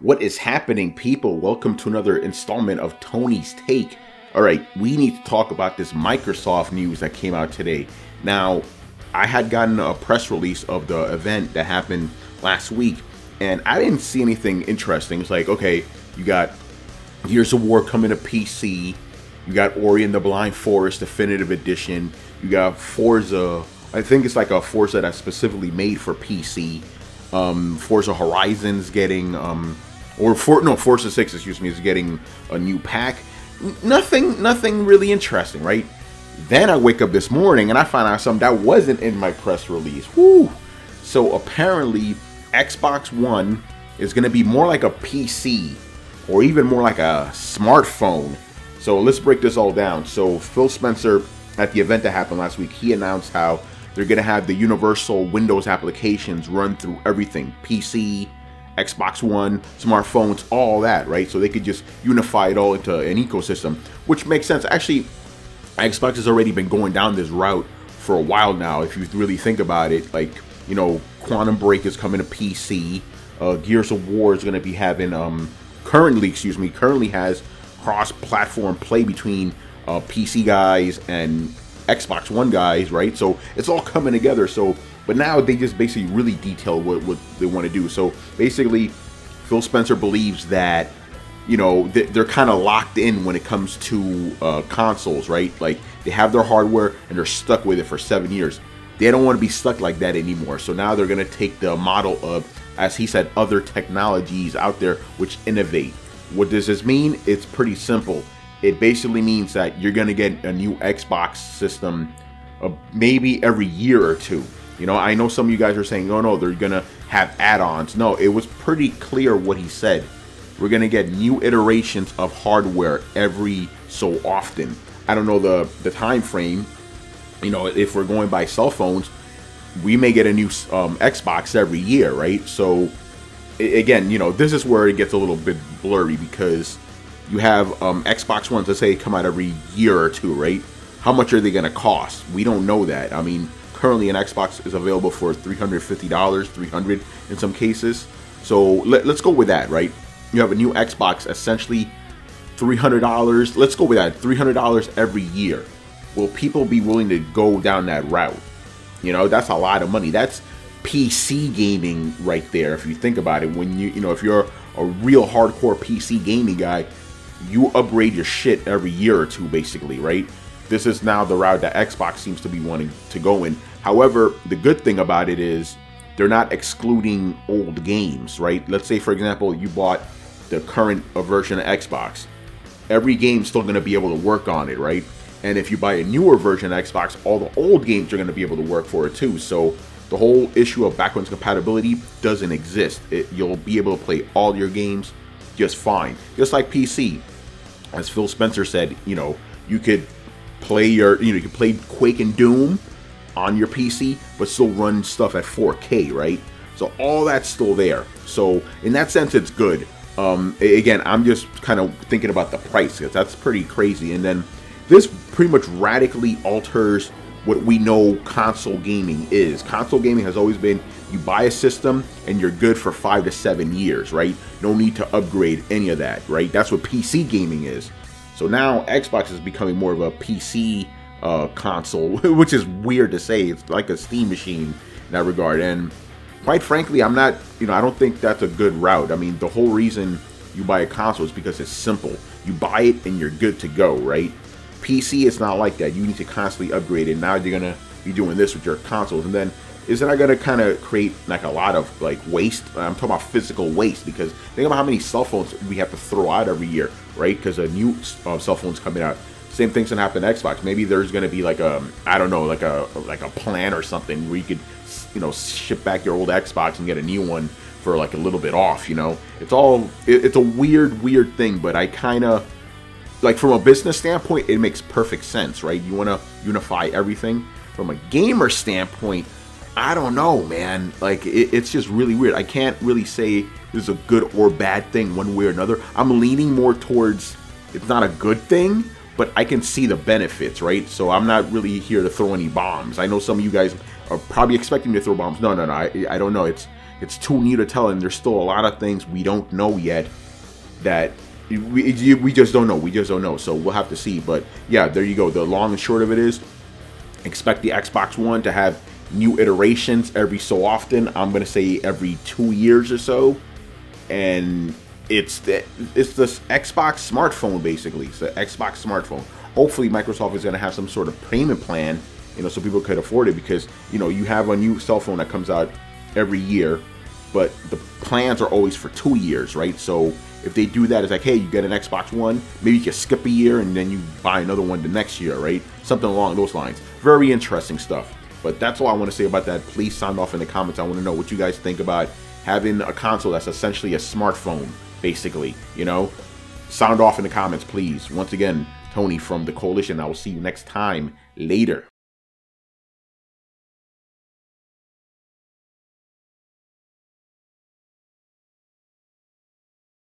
What is happening, people? Welcome to another installment of Tony's Take. All right, we need to talk about this Microsoft news that came out today. Now, I had gotten a press release of the event that happened last week, and I didn't see anything interesting. It's like, okay, you got Gears of War coming to PC, you got Ori and the Blind Forest Definitive Edition, you got Forza. I think it's like a Forza that's specifically made for PC. Um, Forza Horizons getting um, or for no Forza Six, excuse me, is getting a new pack. Nothing, nothing really interesting, right? Then I wake up this morning and I find out something that wasn't in my press release. Whoo! So apparently, Xbox One is going to be more like a PC, or even more like a smartphone. So let's break this all down. So Phil Spencer at the event that happened last week, he announced how they're going to have the universal Windows applications run through everything PC, Xbox One, smartphones, all that, right? So they could just unify it all into an ecosystem, which makes sense. Actually, Xbox has already been going down this route for a while now. If you really think about it, like you know, Quantum Break is coming to PC. Uh, Gears of War is going to be having um, currently, excuse me, currently has cross-platform play between uh, PC guys and Xbox One guys, right? So it's all coming together. So but now they just basically really detail what, what they want to do. So basically, Phil Spencer believes that you know they're kind of locked in when it comes to uh, consoles, right? Like they have their hardware and they're stuck with it for seven years. They don't want to be stuck like that anymore. So now they're going to take the model of, as he said, other technologies out there which innovate. What does this mean? It's pretty simple. It basically means that you're going to get a new Xbox system uh, maybe every year or two. You know, I know some of you guys are saying, oh no, they're gonna have add-ons. No, it was pretty clear what he said. We're gonna get new iterations of hardware every so often. I don't know the the time frame. You know, if we're going by cell phones, we may get a new um, Xbox every year, right? So again, you know, this is where it gets a little bit blurry because you have um, Xbox Ones, let's say, come out every year or two, right? How much are they going to cost? We don't know that. I mean, currently an Xbox is available for $350, 300 in some cases. So let, us go with that, right? You have a new Xbox, essentially $300. Let's go with that, $300 every year. Will people be willing to go down that route? You know, that's a lot of money. That's PC gaming right there. If you think about it, when you, you know, if you're a real hardcore PC gaming guy, you upgrade your shit every year or two, basically, right? This is now the route that Xbox seems to be wanting to go in. However, the good thing about it is they're not excluding old games, right? Let's say, for example, you bought the current version of Xbox. Every game's still going to be able to work on it, right? And if you buy a newer version of Xbox, all the old games are going to be able to work for it too. So the whole issue of backwards compatibility doesn't exist. It, you'll be able to play all your games just fine. Just like PC. As Phil Spencer said, you know, you could play your, you know, you could play Quake and Doom on your PC, but still run stuff at 4K, right? So all that's still there. So in that sense, it's good. Um, again, I'm just kind of thinking about the price because that's pretty crazy. And then this pretty much radically alters what we know console gaming is. Console gaming has always been you buy a system and you're good for five to seven years, right? No need to upgrade any of that, right? That's what PC gaming is. So now Xbox is becoming more of a PC uh, console, which is weird to say. It's like a Steam machine in that regard. And quite frankly, I'm not, you know, I don't think that's a good route. I mean, the whole reason you buy a console is because it's simple. You buy it and you're good to go, right? PC, it's not like that. You need to constantly upgrade it. Now you're gonna be doing this with your consoles, and then isn't that gonna kind of create like a lot of like waste? I'm talking about physical waste because think about how many cell phones we have to throw out every year, right? Because a new uh, cell phone's coming out. Same thing's gonna happen to Xbox. Maybe there's gonna be like a I don't know like a like a plan or something where you could you know ship back your old Xbox and get a new one for like a little bit off. You know, it's all it, it's a weird weird thing, but I kind of like from a business standpoint, it makes perfect sense, right? You want to unify everything. From a gamer standpoint, I don't know, man. Like it, it's just really weird. I can't really say this is a good or bad thing one way or another. I'm leaning more towards it's not a good thing, but I can see the benefits, right? So I'm not really here to throw any bombs. I know some of you guys are probably expecting me to throw bombs. No, no, no. I, I don't know. It's it's too new to tell, and there's still a lot of things we don't know yet that we, we just don't know. We just don't know. So we'll have to see. But yeah, there you go. The long and short of it is expect the Xbox One to have new iterations every so often. I'm going to say every two years or so. And it's the, it's this Xbox smartphone, basically. It's the Xbox smartphone. Hopefully, Microsoft is going to have some sort of payment plan, you know, so people could afford it because, you know, you have a new cell phone that comes out every year, but the plans are always for two years, right? So if they do that, it's like, hey, you get an Xbox One, maybe you can skip a year and then you buy another one the next year, right? Something along those lines. Very interesting stuff. But that's all I want to say about that. Please sound off in the comments. I want to know what you guys think about having a console that's essentially a smartphone, basically. You know, sound off in the comments, please. Once again, Tony from the Koalition. I will see you next time. Later.